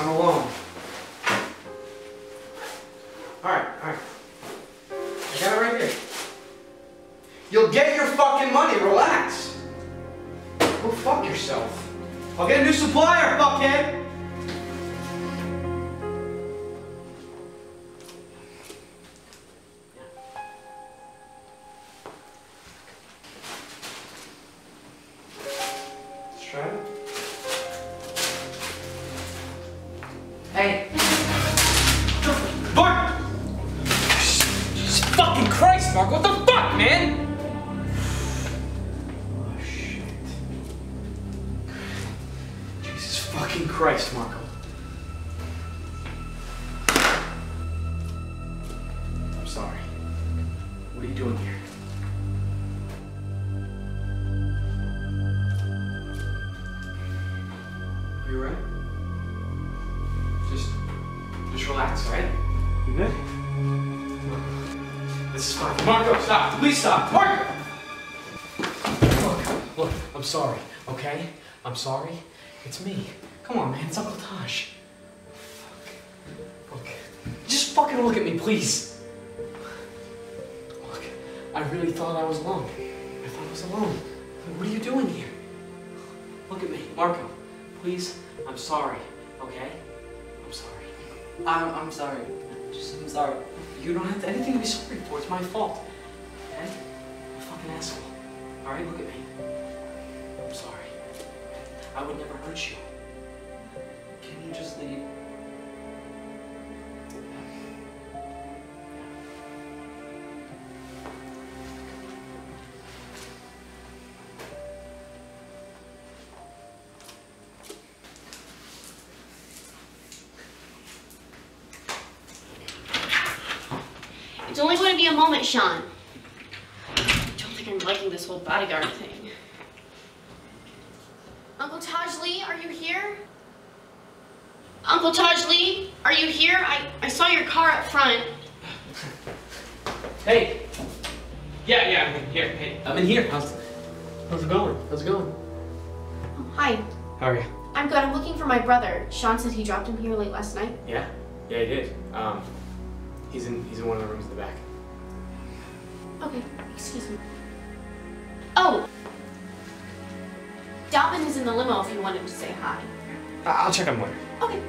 I'm alone. Alright, alright. I got it right here. You'll get your fucking money, relax. Go fuck yourself. I'll get a new supplier, fuckhead! Fucking Christ, Mark, what the fuck, man? Oh, shit. Jesus fucking Christ, Marco. I'm sorry. What are you doing here? You alright? Just, just relax, alright? This is fine. Marco, stop! Please stop! Marco! Look, look, I'm sorry, okay? I'm sorry. It's me. Come on, man, it's Uncle Tosh. Fuck. Look, just fucking look at me, please. Look, I really thought I was alone. I thought I was alone. What are you doing here? Look at me, Marco. Please, I'm sorry, okay? I'm sorry. I'm, I'm sorry. Just, I'm sorry. You don't have to, anything to be sorry for. It's my fault. Okay? I'm a fucking asshole. Alright, look at me. I'm sorry. I would never hurt you. It's only going to be a moment, Sean. I don't think I'm liking this whole bodyguard thing. Uncle Tajh'Lih, are you here? Uncle Tajh'Lih, are you here? I, I saw your car up front. Hey! Yeah, yeah, I'm in here. Hey, I'm in here. How's, how's it going? How's it going? Oh, hi, How are you? I'm good. I'm looking for my brother. Sean said he dropped him here late last night. Yeah? Yeah, he did. Um, he's in, he's in one of the rooms in the back. Okay, excuse me. Oh! Dalvin is in the limo if you wanted to say hi. I'll check on him later. Okay.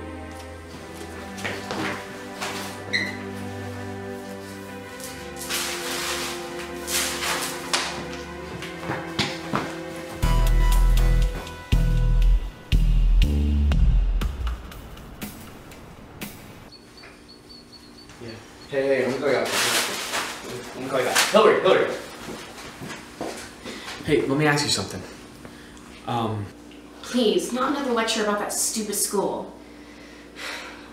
Yeah. Hey, hey, let me call you back. Let me call you back. Hillary, Hillary. Hey, let me ask you something. Um, Please, not another lecture about that stupid school.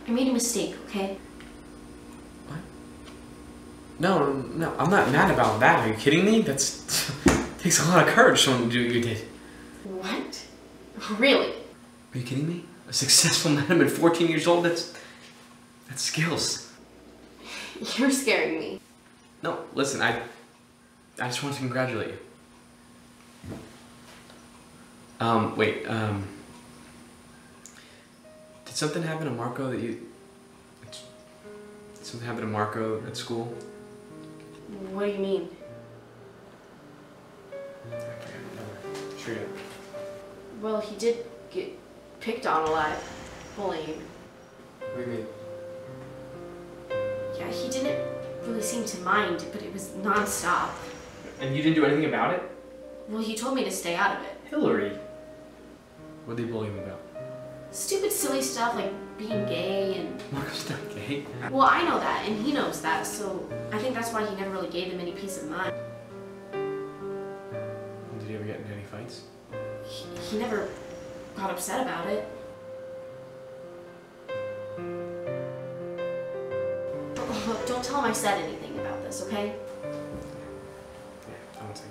I made a mistake, okay? What? No, no, I'm not mad about that. Are you kidding me? That's takes a lot of courage to do what you did. What? Really? Are you kidding me? A successful man at 14 years old? That's that's skills. You're scaring me. No, listen, I I just want to congratulate you. Um, wait, um Did something happen to Marco that you did something happen to Marco at school? What do you mean? Sure. Well, he did get picked on a lot. Bullying. What do you mean? Yeah, he didn't really seem to mind, but it was nonstop. And you didn't do anything about it? Well, he told me to stay out of it. Hillary. What did they bully him about? Stupid, silly stuff like being gay and. Marco's not gay. Well, I know that, and he knows that, so I think that's why he never really gave them any peace of mind. Did he ever get into any fights? He, he never got upset about it. Look, don't tell him I said anything about this, okay? Yeah, I won't say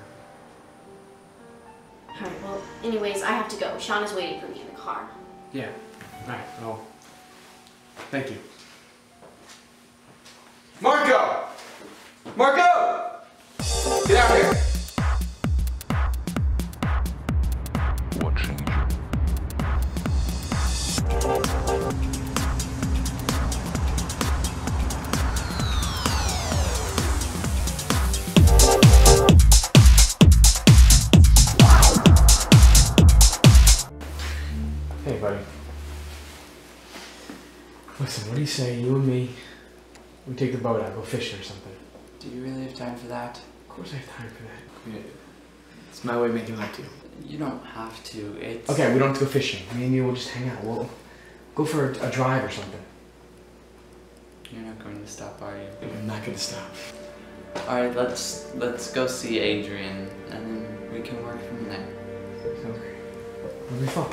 nothing. Alright, well, anyways, I have to go. Sean is waiting for me in the car. Yeah. Alright, well. Thank you. Marco! Marco! Say you and me, we take the boat out, go fishing or something. Do you really have time for that? Of course I have time for that. It's my way of making love to you. You don't have to. It's Okay, we don't have to go fishing. Me and you will just hang out. We'll go for a, a drive or something. You're not going to stop, are you? I'm not gonna stop. All right, let's let's go see Adrian, and then we can work from there. Okay. It'll be fun.